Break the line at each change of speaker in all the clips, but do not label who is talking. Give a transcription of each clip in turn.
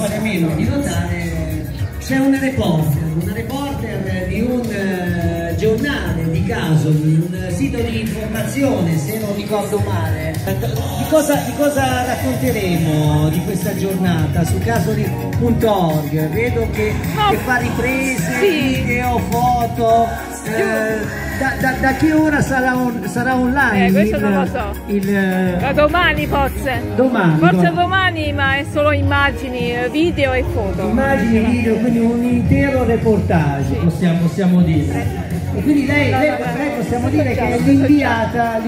fare a meno di notare c'è un reporter, un reporter di un uh, giornale di caso, di un sito di informazione, se non ricordo male. Di cosa, di cosa racconteremo di questa giornata su casoli.org? Vedo che, che, fa riprese, sì. video, foto. Eh, da, da, da, che ora sarà, on, sarà online?
Eh, questo il, non lo so. Il, da domani forse.
Domani.
Forse domani, ma è solo immagini, video e foto.
Immagini, video, quindi un intero reportage, sì. possiamo, possiamo, dire. E quindi lei, lei, lei possiamo dire che è l'inviata,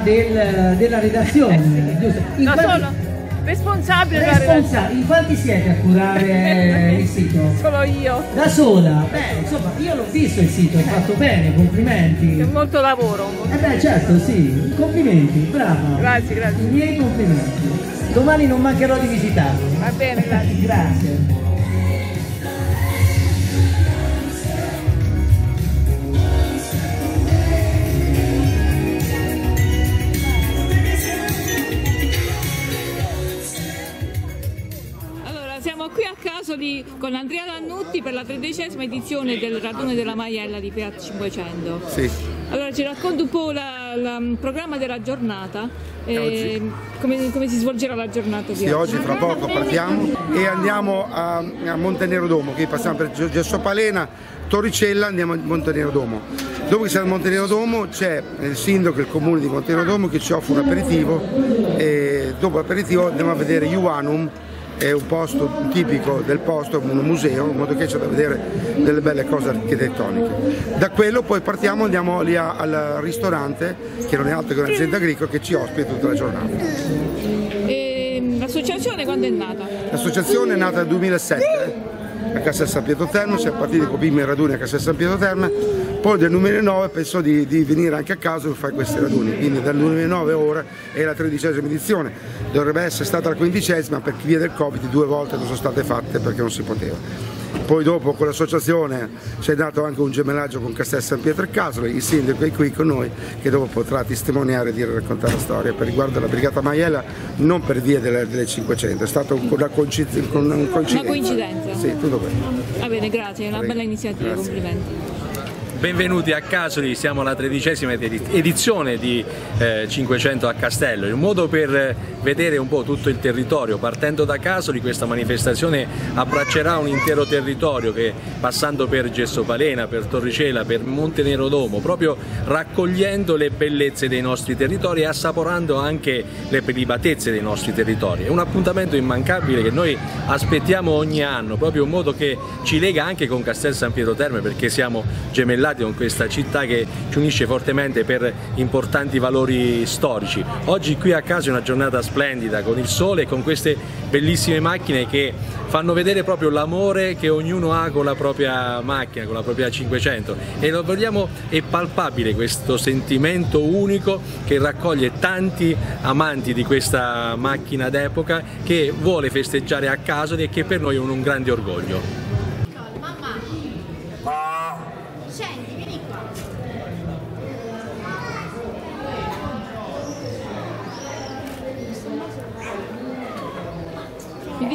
del, della redazione,
eh giusto? No, sono Responsabile
Responsa In quanti siete a curare il sito?
Solo io.
Da sola? Beh, insomma, io l'ho visto il sito, hai fatto bene, complimenti.
C'è molto lavoro.
Eh beh, certo, sì. Complimenti, brava.
Grazie, grazie. I
miei complimenti. Domani non mancherò di visitarlo.
Va bene, grazie.
grazie.
Casoli con Andrea Lannutti per la tredicesima edizione del radone della Maiella di Fiat 500.
Sì.
Allora ci racconta un po' il programma della giornata, eh, come, come, si svolgerà la giornata di
sì, oggi? oggi fra poco partiamo e andiamo a, a Montenero Domo, che passiamo per Gessopalena, Torricella, andiamo a Montenero Domo. Dopo che siamo a Montenero Domo c'è il sindaco del comune di Montenero Domo che ci offre un aperitivo e dopo l'aperitivo andiamo a vedere Iuanum è un posto tipico del posto, un museo, in modo che c'è da vedere delle belle cose architettoniche. Da quello poi partiamo, andiamo lì al ristorante, che non è altro che un'azienda agricola che ci ospita tutta la giornata.
Ehm, l'associazione quando è nata?
L'associazione è nata nel 2007 a Castel San Pietro Terme, siamo partiti con Bimmi e Raduni a Castel San Pietro Terme, poi nel 2009 pensò di, di, venire anche a caso per fare questi raduni, quindi dal 2009 ora è la tredicesima edizione, dovrebbe essere stata la quindicesima, per via del Covid due volte non sono state fatte perché non si poteva. Poi dopo con l'associazione c'è dato anche un gemellaggio con Castel San Pietro e Casolo, il sindaco è qui con noi che dopo potrà testimoniare e dire raccontare la storia per riguardo la Brigata Maiella non per via delle, delle 500, è stata una, coincidenza. Una
coincidenza.
Sì, tutto questo.
Va bene, grazie, è una bella iniziativa, grazie. complimenti.
Benvenuti a Casoli, siamo alla tredicesima edizione di eh, 500 a Castello, un modo per vedere un po' tutto il territorio. Partendo da Casoli questa manifestazione abbraccerà un intero territorio che passando per Gessopalena, per Torricela, per Montenero Domo, proprio raccogliendo le bellezze dei nostri territori e assaporando anche le prelibatezze dei nostri territori. È un appuntamento immancabile che noi aspettiamo ogni anno, proprio un modo che ci lega anche con Castel San Pietro Terme perché siamo gemellati collegati con questa città che ci unisce fortemente per importanti valori storici. Oggi qui a casa è una giornata splendida con il sole e con queste bellissime macchine che fanno vedere proprio l'amore che ognuno ha con la propria macchina, con la propria 500 e lo vogliamo, è palpabile questo sentimento unico che raccoglie tanti amanti di questa macchina d'epoca che vuole festeggiare a caso e che per noi è un grande orgoglio.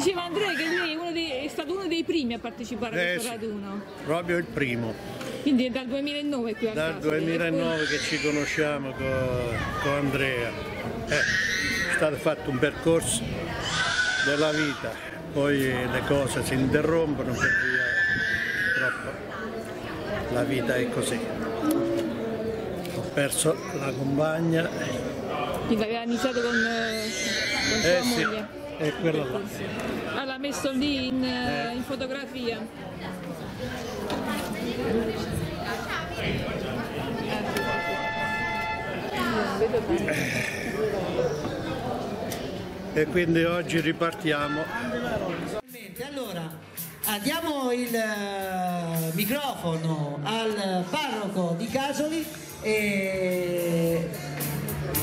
diceva Andrea che lei è, dei, dei primi a partecipare eh, a questo raduno.
Proprio il primo.
Quindi è dal 2009 qui a
Dal
casa,
2009 che ci conosciamo con, con Andrea. Eh, è stato fatto un percorso della vita, poi le cose si interrompono per via purtroppo la vita è così. Ho perso la compagna.
Quindi aveva iniziato con, eh, con sua
eh,
moglie?
Sì è quello là.
Messo lì in, eh. in fotografia.
E quindi oggi ripartiamo.
Allora, diamo il eh, microfono al parroco di Casoli e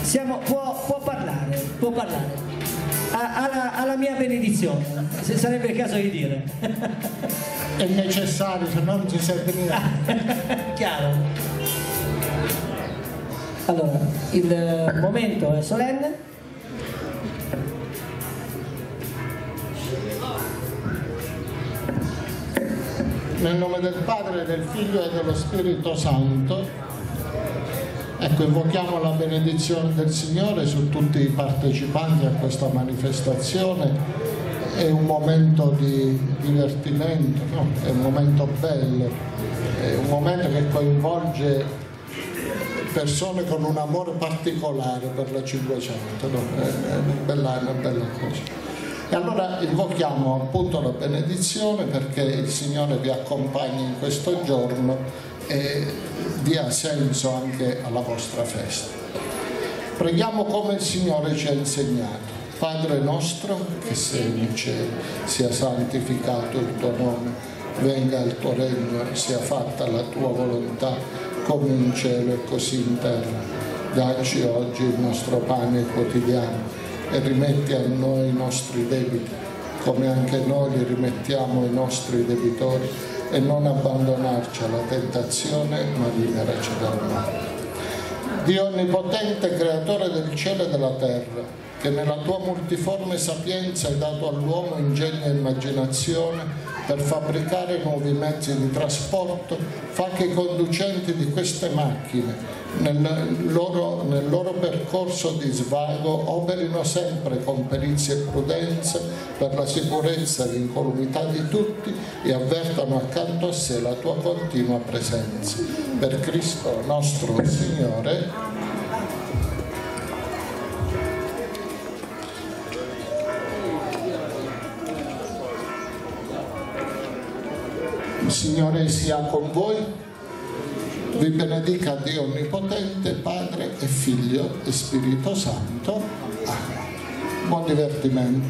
siamo, può, può parlare, può parlare alla, alla mia benedizione, se sarebbe il caso di dire.
È necessario, se no non ci servirà.
Chiaro. Allora, il momento è solenne.
Nel nome del Padre, del Figlio e dello Spirito Santo, Ecco, invochiamo la benedizione del Signore su tutti i partecipanti a questa manifestazione. È un momento di divertimento, no? è un momento bello, è un momento che coinvolge persone con un amore particolare per la 500, no? è, una bella, una bella cosa. E allora invochiamo appunto la benedizione perché il Signore vi accompagni in questo giorno e dia senso anche alla vostra festa. Preghiamo come il Signore ci ha insegnato. Padre nostro che sei in cielo, sia santificato il tuo nome, venga il tuo regno, sia fatta la tua volontà come in cielo e così in terra. Dacci oggi il nostro pane quotidiano e rimetti a noi i nostri debiti, come anche noi li rimettiamo ai nostri debitori e non abbandonarci alla tentazione, ma liberaci dal male. Dio Onnipotente, Creatore del cielo e della terra, che nella tua multiforme sapienza hai dato all'uomo ingegno e immaginazione per fabbricare nuovi mezzi di trasporto, fa che i conducenti di queste macchine nel loro, nel loro, percorso di svago operino sempre con perizia e prudenza per la sicurezza e l'incolumità di tutti e avvertano accanto a sé la tua continua presenza. Per Cristo nostro Signore. Il Signore sia con voi vi benedica Dio Onnipotente, Padre e Figlio e Spirito Santo. Amen. Buon divertimento.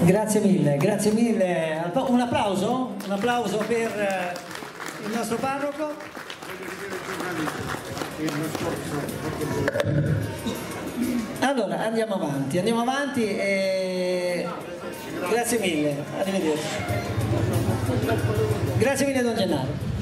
Grazie mille, grazie mille. Un applauso? Un applauso per eh, il nostro parroco. Allora, andiamo avanti, andiamo avanti e... Grazie mille, arrivederci. Grazie mille Don Gennaro.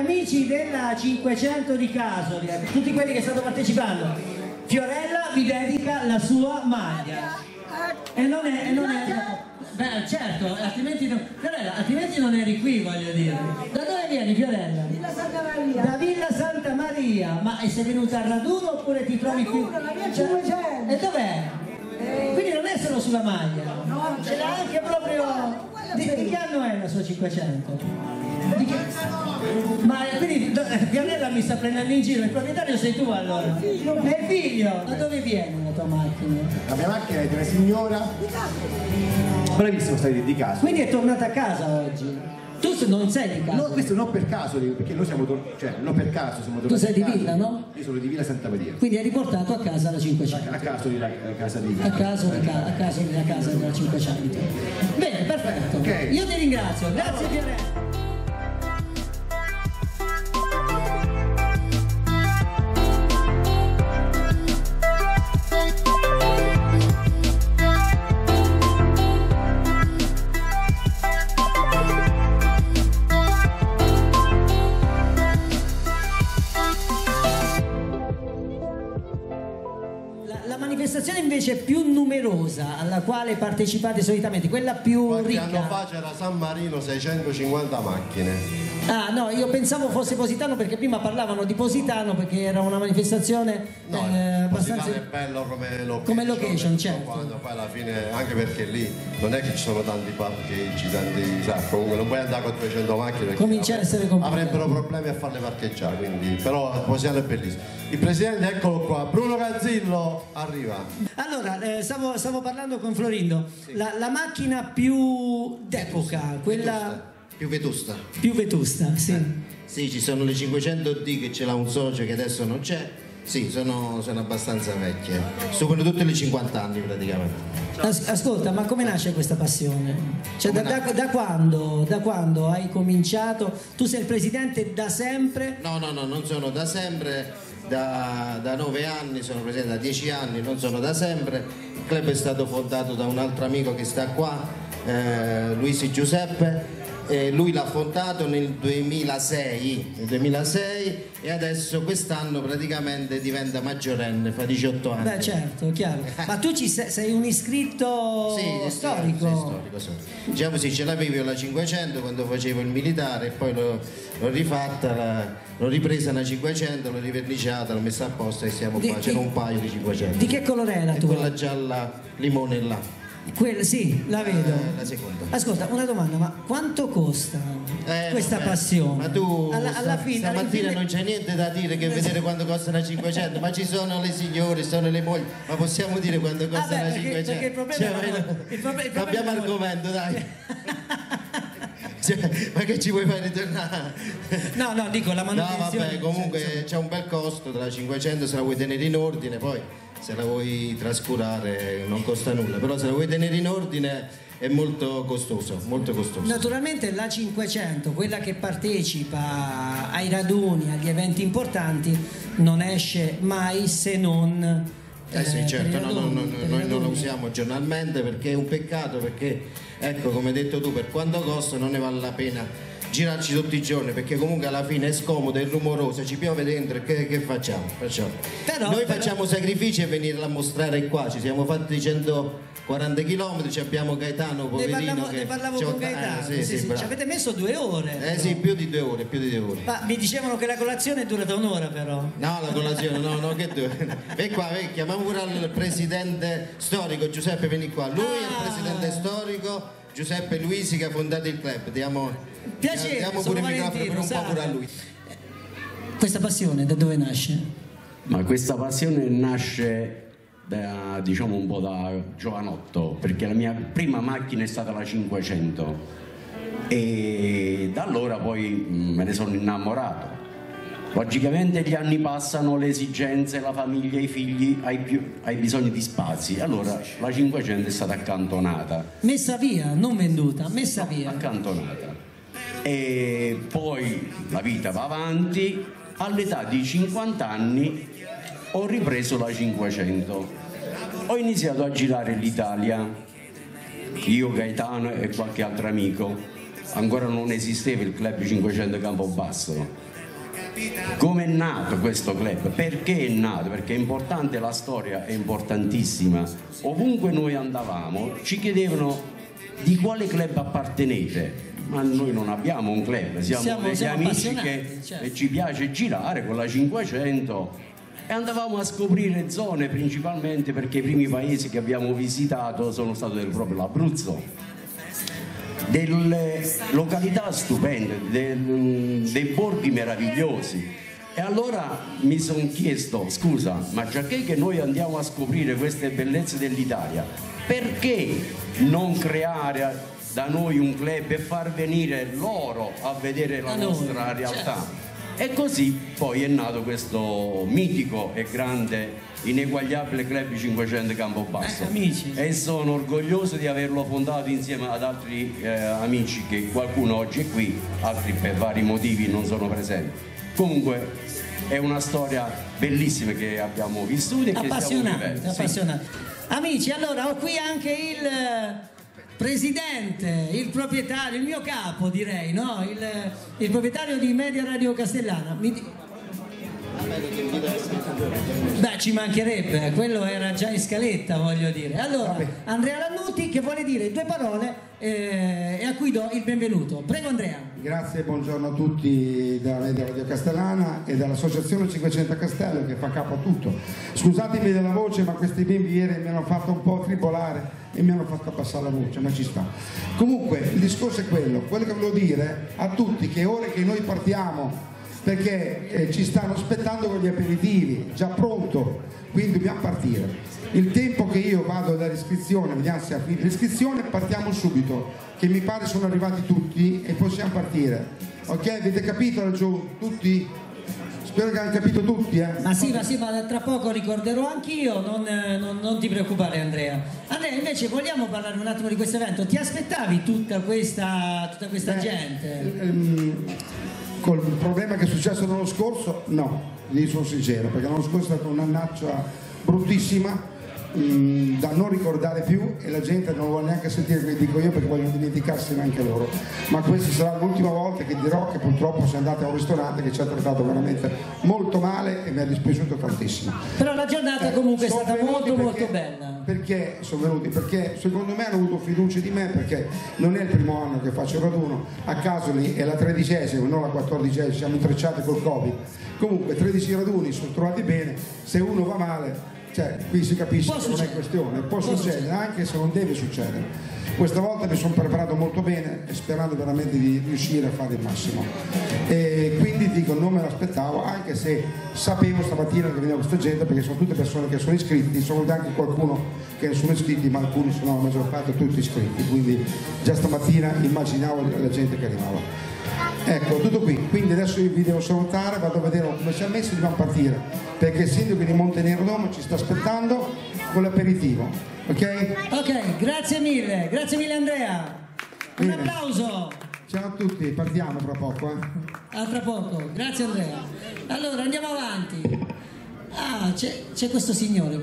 Amici della 500 di Casoli, tutti quelli che stanno partecipando, Fiorella vi dedica la sua maglia. E non è... E non è beh, certo, altrimenti, non, Fiorella, altrimenti non eri qui, voglio dire. Da dove vieni, Fiorella?
Villa Santa Maria.
Da Villa Santa Maria. Ma sei venuta a Raduno oppure ti trovi qui?
Raduno, la via 500.
E dov'è? Quindi non è solo sulla maglia,
No,
ce l'ha anche proprio... Di, di che anno è la sua 500? Di che... Ma eh, quindi eh, Fiorella mi sta prendendo in giro, il proprietario sei tu allora? È il figlio! Da dove viene la tua macchina?
La mia macchina è di una signora. Bravissimo, stai di casa.
Quindi è tornata a casa oggi. Tu se- non sei di casa.
No, questo non per caso, perché noi siamo tor- cioè non per caso siamo tornati.
sei di
casa.
Villa, no?
Io sono di Villa Santa Maria.
Quindi hai riportato a casa la 500.
A caso di la la casa di
A caso, di ca- a caso della casa della 500. Bene, perfetto.
Ok.
Io ti ringrazio. Grazie Fiorella. Numerosa alla quale partecipate solitamente, quella più
Qualche anno
ricca.
fa c'era San Marino 650 macchine.
Ah no, io pensavo fosse Positano perché prima parlavano di Positano perché era una manifestazione
No,
eh, abbastanza...
Positano è bello come location.
Come location, certo.
quanto, poi alla fine, anche perché lì non è che ci sono tanti parcheggi, tanti, sa, comunque non puoi andare con 200 macchine perché
Comincia a essere complicato.
avrebbero problemi a farle parcheggiare, quindi, però Positano è bellissimo. Il presidente, eccolo qua, Bruno Gazzillo, arriva.
Allora, eh, stavo, stavo parlando con Florindo, la, la macchina più d'epoca, quella
Più vetusta.
più vetusta, sì.
Sì, ci sono le 500D che ce l'ha un socio che adesso non c'è. Sì, sono, sono abbastanza vecchie. Superano tutti i 50 anni praticamente.
As- ascolta, ma come nasce questa passione? Cioè, da, da- da quando, da quando hai cominciato? Tu sei il presidente da sempre?
No, no, no, non sono da sempre, da, da 9 anni, sono presente da 10 anni, non sono da sempre. Il club è stato fondato da un altro amico che sta qua, eh, Luisi Giuseppe. E lui l'ha fondato nel 2006, nel 2006 e adesso quest'anno praticamente diventa maggiorenne, fa 18 anni.
Beh certo, chiaro. Ma tu ci sei, sei un iscritto
Sì,
storico?
sì, storico, sì. Diciamo sì, ce l'avevo io la 500 quando facevo il militare e poi l'ho, rifatta, l'ho ripresa una 500, l'ho riverniciata, l'ho messa a posto e siamo
Di-
qua, c'era un paio di 500.
Di che colore è la tua?
quella gialla limone là,
Quella, sì, la vedo.
eh, la seconda.
Ascolta, una domanda, ma quanto costa
Eh,
questa
vabbè,
passione?
Ma tu
alla, alla fine, alla
stamattina
fine-
non c'è niente da dire che vedere quanto costa una 500, ma ci sono le signore, sono le mogli, ma possiamo dire quanto costa
Ah, beh,
una
perché-
500?
perché il problema è
Cioè,
moglie. Il proble- il problema è moglie.
argomento, dai. Cioè, ma che ci vuoi fare ritornare?
No, no, dico la
No,
manutenzione.
vabbè, comunque c'è un bel costo tra 500 se la vuoi tenere in ordine, poi se la vuoi trascurare non costa nulla, però se la vuoi tenere in ordine è molto costoso, molto costoso.
Naturalmente la 500, quella che partecipa ai raduni, agli eventi importanti, non esce mai se non
Eh sì, certo, no, no, no, noi non
raduni.
usiamo giornalmente perché è un peccato, perché ecco come hai detto tu, per quanto costa non ne vale la pena girarci tutti i giorni perché comunque alla fine è scomodo, è rumoroso, ci piove dentro e che, che facciamo? Perciò,
Però-
noi
però-
facciamo sacrifici e venire a mostrare qua, ci siamo fatti 140 km, ci abbiamo Gaetano
Ne
poverino
parlavo,
che
ne parlavo con
eh,
Gaetano,
sì,
sì,
sì,
ci avete messo due ore.
Eh sì, più di due ore, più di due ore.
Ma mi dicevano che la colazione è durata un'ora però.
No, la colazione, no, no, che tu. Vieni qua, vieni, chiamiamo pure il presidente storico, Giuseppe, vieni qua. Lui è il presidente storico, Giuseppe Luisi che ha fondato il club. Diamo,
Piacere,
diamo
sono
pure il microfono per
Valentino,
un po' pure a lui.
Questa passione da dove nasce?
Ma questa passione nasce da, diciamo un po' da giovanotto, perché la mia prima macchina è stata la 500 e da allora poi mm, me ne sono innamorato. Logicamente gli anni passano, le esigenze, la famiglia, i figli, hai, più- hai bisogno di spazi. Allora la 500 è stata accantonata.
Messa via, non venduta, messa via.
accantonata. E poi la vita va avanti, all'età di 50 anni ho ripreso la 500. Ho iniziato a girare l'Italia, io, Gaetano e qualche altro amico. Ancora non esisteva il club 500 Campobasso. Come è nato questo club? Perché è nato? Perché è importante, la storia è importantissima. Ovunque noi andavamo ci chiedevano di quale club appartenete. Ma noi non abbiamo un club, siamo,
Siamo-
degli
siamo
amici che
certo.
e ci piace girare con la 500 e andavamo a scoprire zone principalmente perché i primi paesi che abbiamo visitato sono stati proprio l'Abruzzo delle località stupende, del- dei borghi meravigliosi. E allora mi sono chiesto, scusa, ma già che noi andiamo a scoprire queste bellezze dell'Italia, perché non creare da noi un club e far venire loro a vedere la nostra realtà? E così poi è nato questo mitico e grande, ineguagliabile club 500 Campobasso.
Eh, amici.
E sono orgoglioso di averlo fondato insieme ad altri eh, amici che qualcuno oggi è qui, altri per vari motivi non sono presenti. Comunque è una storia bellissima che abbiamo vissuto e che stiamo
Appassionante,
vivendo. Sì.
appassionante. Amici, allora ho qui anche il presidente, il proprietario, il mio capo direi, no? Il, il proprietario di Media Radio Castellana. Mi Beh, ci mancherebbe, quello era già in scaletta, voglio dire. Allora, Andrea Lannuti che vuole dire due parole eh, e a cui do il benvenuto. Prego Andrea.
Grazie buongiorno a tutti dalla Media Radio Castellana e dall'Associazione 500 Castello che fa capo a tutto. Scusatemi della voce ma questi bimbi ieri mi hanno fatto un po' tribolare e mi hanno fatto abbassare la voce, ma ci sta. Comunque il discorso è quello, quello che volevo dire a tutti che ore che noi partiamo perché eh, ci stanno aspettando con gli aperitivi, già pronto, quindi dobbiamo partire. Il tempo che io vado dall'iscrizione, vediamo se ha l'iscrizione, partiamo subito, che mi pare sono arrivati tutti e possiamo partire. Ok, avete capito laggiù? Tutti? Spero che abbiano capito tutti, eh?
Ma sì, ma sì, ma tra poco ricorderò anch'io, non, eh, non- non ti preoccupare Andrea. Andrea, invece vogliamo parlare un attimo di questo evento? Ti aspettavi tutta questa, tutta questa
Beh,
gente?
ehm, col problema che è successo l'anno scorso, no, lì sono sincero, perché l'anno scorso è stata un'annaccia bruttissima mm, da non ricordare più e la gente non vuole neanche sentire quello che dico io perché vogliono dimenticarsene anche loro. Ma questa sarà l'ultima volta che dirò che purtroppo siamo andati a un ristorante che ci ha trattato veramente molto male e mi è dispiaciuto tantissimo.
Però la giornata comunque è
sono
stata molto
perché-
molto bella.
Perché sono venuti? Perché secondo me hanno avuto fiducia di me perché non è il primo anno che faccio il raduno, a caso lì è la tredicesima, non la quattordicesima, siamo intrecciati col Covid. Comunque 13 raduni sono trovati bene, se uno va male, cioè qui si capisce
Può
che non è questione, può,
Può
succedere,
succedere.
anche se non deve succedere. Questa volta mi sono preparato molto bene e sperando veramente di riuscire a fare il massimo. E quindi dico, non me l'aspettavo, anche se sapevo stamattina che veniva questa gente, perché sono tutte persone che sono iscritti, sono anche qualcuno che non sono iscritti, ma alcuni sono la maggior parte tutti iscritti, quindi già stamattina immaginavo la gente che arrivava. Ecco, tutto qui, quindi adesso vi devo salutare, vado a vedere come si è messo e dobbiamo partire, perché il sindaco di Montenero Dome ci sta aspettando con l'aperitivo, ok?
Ok, grazie mille, grazie mille Andrea. Un
Bene.
applauso.
Ciao a tutti, partiamo fra poco. Eh.
A tra poco, grazie Andrea. Allora andiamo avanti. Ah, c'è questo signore.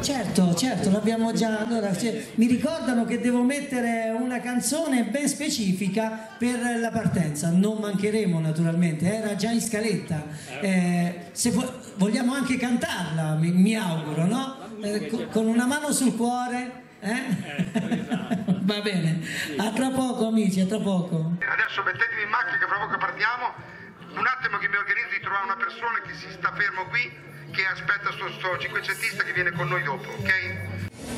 Certo, certo, l'abbiamo già. Allora, cioè, mi ricordano che devo mettere una canzone ben specifica per la partenza. Non mancheremo naturalmente, era già in scaletta. Eh, se vo- vogliamo anche cantarla, mi, mi auguro, no? Eh, co- con una mano sul cuore. eh? Va bene, a tra poco amici, a tra poco.
Adesso mettetevi in macchina che fra poco partiamo. Un attimo che mi organizzo di trovare una persona che si sta fermo qui, che aspetta sto, sto cinquecentista che viene con noi dopo, ok?